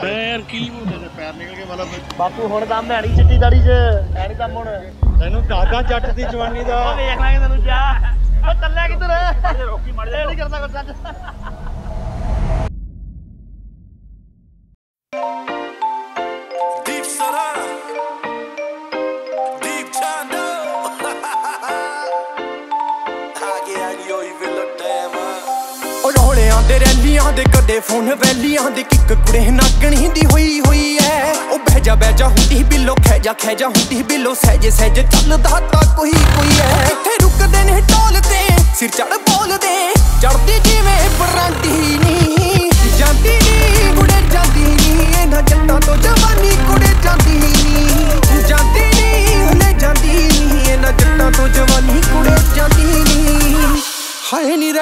ਪੈਰ ਕੀ ਬੋਲਦੇ ਪੈਰ ਨਿਕਲ ਕੇ ਮਤਲਬ ਬਾਪੂ ਹੁਣ ਹੈ ਨਹੀਂ ਚਿੱਟੀ ਦਾੜੀ 'ਚ ਨਹੀਂ ਦਮ ਹੁਣ। ਤੈਨੂੰ ਦਾਦਾ ਜੱਟ ਦੀ ਜਵਾਨੀ ਦਾ। ਉਹ ਵੇਖ ਲਾਂਗੇ ਤੈਨੂੰ ਜਾ ਉਹ ਚੱਲਿਆ ਕਿੱਧਰ? ਰੋਕੀ ਮੜ ਜਾ। ਨਹੀਂ ਕਰਦਾ ਕੁਝ ਚੱਲ Deep Sarah, Deep Chando. ਉਹ ਰੋਲਿਆਂ ਦੇ ਰੈਲੀਆਂ ਦੇ, ਕਦੇ ਫੋਨ ਵੈਲੀਆਂ ਦੇ, ਕਿੱਕ ਕੁੜੇ ਨਾਗਣੀ ਦੀ ਹੋਈ ਹੋਈ ਐ। ਉਹ ਬਹਿ ਜਾ ਬਹਿ ਜਾ, ਹੁੰਦੀ ਬਿੱਲੋ ਖੈ ਜਾ ਖੈ ਜਾ, ਹੁੰਦੀ ਬਿੱਲੋ, ਸਹਿਜ ਸਹਿਜ ਚੱਲਦਾ ਤਾਂ ਕੋਈ ਕੋਈ ਐ। ਇੱਥੇ ਰੁਕਦੇ ਨੇ ਢੋਲ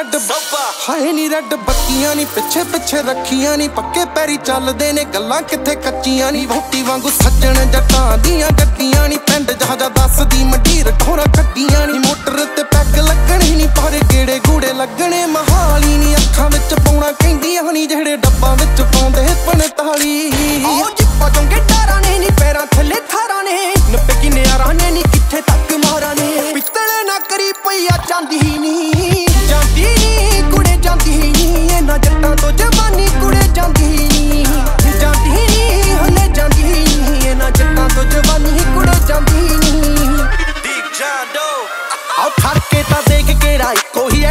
ਰੱਡ ਸੱਪਾ। ਹਾਏ ਨੀ ਰੱਡ ਬੱਤੀਆਂ ਨੀ, ਪਿੱਛੇ ਪਿੱਛੇ ਰੱਖੀਆਂ ਨੀ। ਪੱਕੇ ਪੈਰੀ ਚੱਲਦੇ ਨੇ, ਗੱਲਾਂ ਕਿੱਥੇ ਕੱਚੀਆਂ ਨੀ। ਵੋਟੀ ਵਾਂਗੂ ਸੱਜਣ ਜੱਟਾਂ ਦੀਆਂ ਗੱਡੀਆਂ ਨੀ। ਪਿੰਡ ਜਹਾਜਾ ਦੱਸਦੀ ਮੰਡੀਰ ਠੋਰਾ ਕੱਟੀਆਂ ਨੀ। ਮੋਟਰ ਤੇ ਪੈਗ ਲੱਗਣੇ ਨੀ ਪਰ ਗੇੜੇ ਗੂੜੇ ਲੱਗਣੇ। ਮਹਾਲੀ ਨੀ, ਅੱਖਾਂ ਵਿੱਚ ਪਾਉਣਾ ਕਹਿੰਦੀਆਂ ਨੀ। ਜਿਹੜੇ ਡੱਬਾਂ ਵਿੱਚ ਪਾਉਂਦੇ 45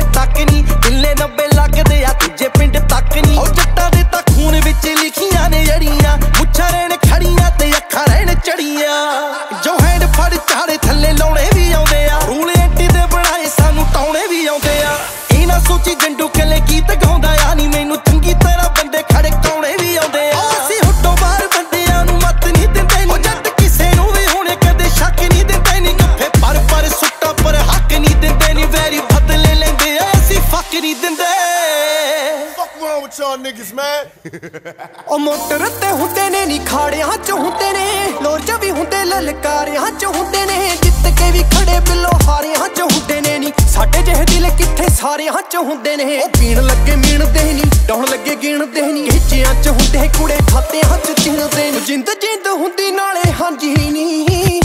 ਇੱਕੋ ਹੀ ਐ ਟੱਕ ਨਹੀਂ fuck wrong niggas man ਉਹ ਮੋਟਰ ਤੇ ਹੁੰਦੇ ਨੇ ਨੀ ਖਾੜਿਆਂ ਚ ਹੁੰਦੇ ਨੇ ਲੋਰ ਚ ਵੀ ਹੁੰਦੇ ਲਲਕਾਰਿਆਂ ਚ ਹੁੰਦੇ ਨੇ, ਜਿੱਤ ਕੇ ਵੀ ਖੜੇ ਬਿੱਲੋ ਹਾਰਿਆਂ ਚ ਹੁੰਦੇ ਨੇ ਨੀ। ਸਾਡੇ ਜਿਹੇ ਦਿਲ ਕਿੱਥੇ ਸਾਰਿਆਂ ਚ ਹੁੰਦੇ ਨੇ। ਉਹ ਪੀਣ ਲੱਗੇ ਮੀਣਦੇ ਨੀ, ਡਾਉਣ ਲੱਗੇ ਗਿਣਦੇ ਨੀ ਹਿੱਚਿਆਂ ਚ ਹੁੰਦੇ ਕੁੜੇ ਖਾਤੇ ਹੱਥ ਚਿਣਦੇ ਜਿੰਦ ਜਿੰਦ ਹੁੰਦੀ ਨਾਲੇ ਹਾਂਜੀ ਨੀ।